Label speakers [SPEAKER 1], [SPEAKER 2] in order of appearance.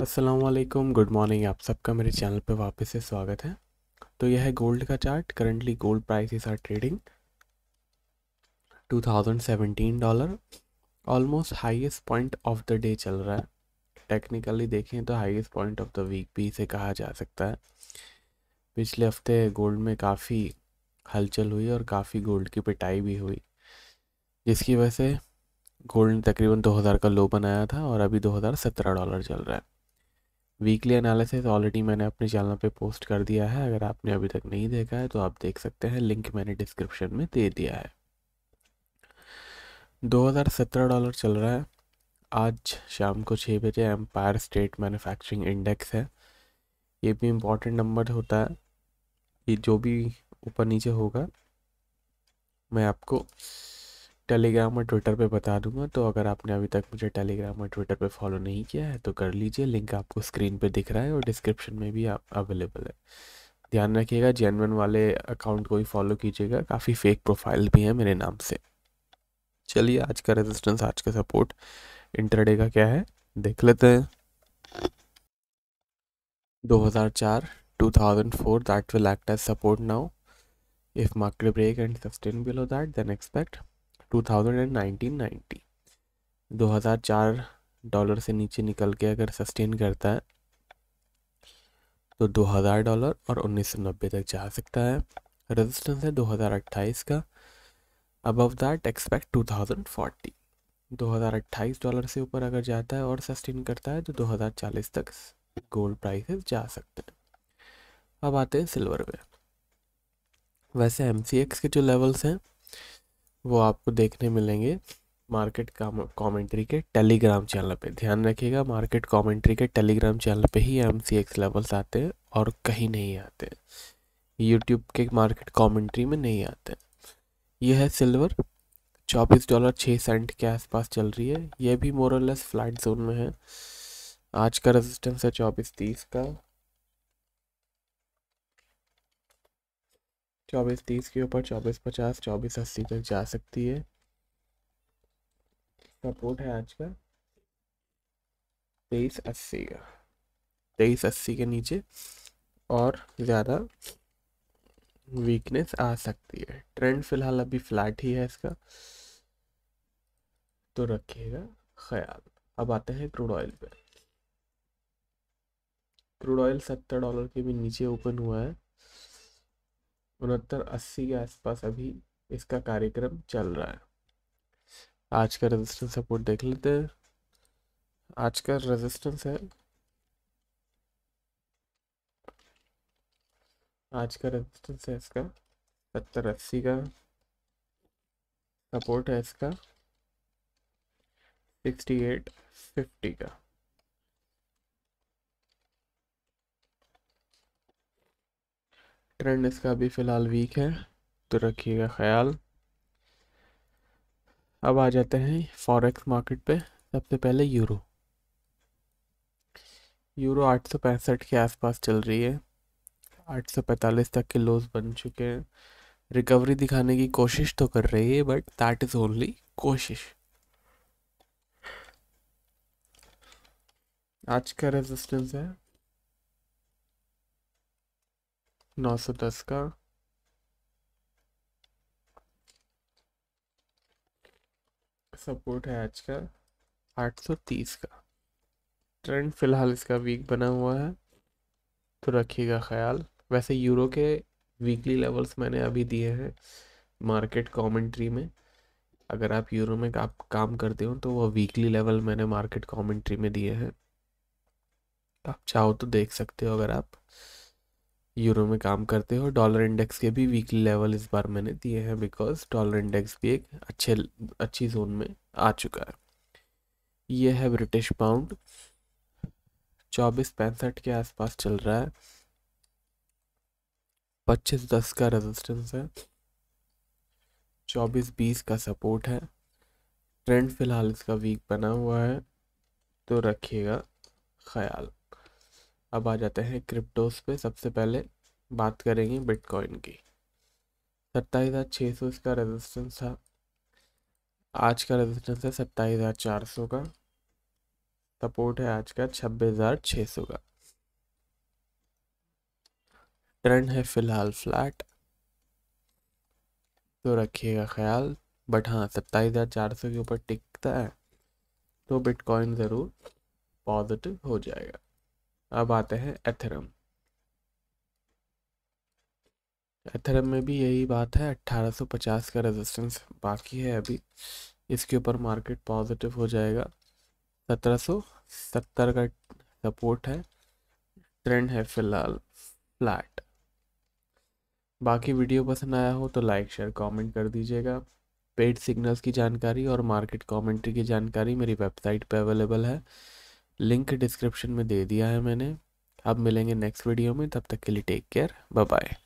[SPEAKER 1] वालेकुम good morning, आप सबका मेरे चैनल पे वापस से स्वागत है। तो यह है गोल्ड का chart currently gold prices are trading 2017 dollar almost highest point of the day चल रहा है। टेक्निकली देखें तो highest point of the week भी इसे कहा जा सकता है। पिछले हफ़्ते गोल्ड में काफ़ी हलचल हुई और काफ़ी गोल्ड की पिटाई भी हुई, जिसकी वजह से गोल्ड ने तकरीबन 2000 का लो बनाया था और अभी 2017 डॉलर चल रहा है। वीकली एनालिसिस ऑलरेडी मैंने अपने चैनल पे पोस्ट कर दिया है। अगर आपने अभी तक नहीं देखा है तो आप देख सकते हैं। लिंक मैंने डिस्क्रिप्शन में दे दिया है। 2017 डॉलर चल रहा है। आज शाम को छः बजे एम्पायर स्टेट मैन्युफैक्चरिंग इंडेक्स है। ये भी इम्पोर्टेंट नंबर होता है। ये जो भी ऊपर नीचे होगा, मैं आपको टेलीग्राम और ट्विटर पे बता दूँगा तो अगर आपने अभी तक मुझे टेलीग्राम और ट्विटर पे फॉलो नहीं किया है तो कर लीजिए। लिंक आपको स्क्रीन पे दिख रहा है और डिस्क्रिप्शन में भी अवेलेबल है। ध्यान रखिएगा जेनवन वाले अकाउंट को ही फॉलो कीजिएगा। काफ़ी फेक प्रोफ़ाइल भी हैं मेरे नाम से। चलिए, आज का रेजिस्टेंस आज का सपोर्ट इंटरडे का क्या है? देख लेते हैं। 2004 2004 that will act as support now. If market break and sustain below that, then expect 2019-90 2004 dollar से नीचे निकल के अगर सस्टेन करता है तो 2000 डॉलर और 1990 तक जा सकता है। रेजिस्टेंस है 2028 का। अबव दैट एक्सपेक्ट 2040 2028 डॉलर से ऊपर अगर जाता है और सस्टेन करता है तो 2040 तक गोल्ड प्राइसेस जा सकते हैं। अब आते हैं सिल्वर पे वैसे एमसीएक्स के जो लेवल्स हैं वो आपको देखने मिलेंगे मार्केट कमेंट्री के टेलीग्राम चैनल पे। ध्यान रखिएगा, मार्केट कॉमेंट्री के टेलीग्राम चैनल पे ही एम सी एक्स लेवल्स आते हैं और कहीं नहीं आते यूट्यूब के मार्केट कमेंट्री में नहीं आते यह है सिल्वर, चौबीस डॉलर छः सेंट के आसपास चल रही है। यह भी मोरलेस फ्लैट जोन में है। आज का रेजिस्टेंस है चौबीस तीस का। चौबीस तीस के ऊपर चौबीस पचास, चौबीस अस्सी तक जा सकती है। सपोर्ट है आज का तेईस अस्सी का। तेईस अस्सी के नीचे और ज़्यादा वीकनेस आ सकती है। ट्रेंड फ़िलहाल अभी फ्लैट ही है इसका। तो रखिएगा ख्याल। अब आते हैं क्रूड ऑयल पे। क्रूड ऑयल सत्तर डॉलर के भी नीचे ओपन हुआ है। उनहत्तर अस्सी के आसपास अभी इसका कार्यक्रम चल रहा है। आज का रेजिस्टेंस सपोर्ट देख लेते हैं। आज का रेजिस्टेंस है। आज का रेजिस्टेंस है इसका सत्तर अस्सी का। सपोर्ट है इसका सिक्सटी एट फिफ्टी का। ट्रेंड इसका अभी फ़िलहाल वीक है तो रखिएगा ख्याल। अब आ जाते हैं फॉरेक्स मार्केट पे, सबसे पहले यूरो यूरो आठ सौ पैंसठ के आसपास चल रही है। आठ सौ पैंतालीस तक के लोज बन चुके हैं। रिकवरी दिखाने की कोशिश तो कर रही है बट दैट इज़ ओनली कोशिश। आज का रेजिस्टेंस है। नौ सौ दस का। सपोर्ट है आज का आठ सौ तीस का। ट्रेंड फ़िलहाल इसका वीक बना हुआ है तो रखिएगा ख्याल। वैसे यूरो के वीकली लेवल्स मैंने अभी दिए हैं मार्केट कमेंट्री में। अगर आप यूरो में आप काम करते हो तो वह वीकली लेवल मैंने मार्केट कमेंट्री में दिए हैं। आप चाहो तो देख सकते हो अगर आप। यूरो में काम करते हो। डॉलर इंडेक्स के भी वीकली लेवल इस बार मैंने दिए हैं बिकॉज़ डॉलर इंडेक्स भी एक अच्छे, अच्छी जोन में आ चुका है। ये है ब्रिटिश पाउंड चौबीस पैंसठ के आसपास चल रहा है। पच्चीस दस का रेजिस्टेंस है। चौबीस बीस का सपोर्ट है। ट्रेंड फ़िलहाल इसका वीक बना हुआ है। तो रखिएगा ख्याल। अब आ जाते हैं क्रिप्टोस पे। सबसे पहले बात करेंगे बिटकॉइन की। सत्ताईस हज़ार छः सौ इसका रेजिस्टेंस था। आज का रेजिस्टेंस है सत्ताईस हज़ार चार सौ का। सपोर्ट है आज का छब्बीस हज़ार छः सौ का। ट्रेंड है फ़िलहाल फ्लैट तो रखिएगा ख्याल। बट हाँ सत्ताईस हज़ार चार सौ के ऊपर टिकता है। तो बिटकॉइन ज़रूर पॉजिटिव हो जाएगा। अब आते हैं एथेरम। एथेरम में भी यही बात है 1850 का रेजिस्टेंस बाकी है अभी। इसके ऊपर मार्केट पॉजिटिव हो जाएगा। 1770 का सपोर्ट है। ट्रेंड है फ़िलहाल फ्लैट बाकी वीडियो पसंद आया हो तो लाइक शेयर कमेंट कर दीजिएगा। पेड सिग्नल्स की जानकारी और मार्केट कमेंट्री की जानकारी मेरी वेबसाइट पे अवेलेबल है। लिंक डिस्क्रिप्शन में दे दिया है मैंने। अब मिलेंगे नेक्स्ट वीडियो में, तब तक के लिए टेक केयर बाय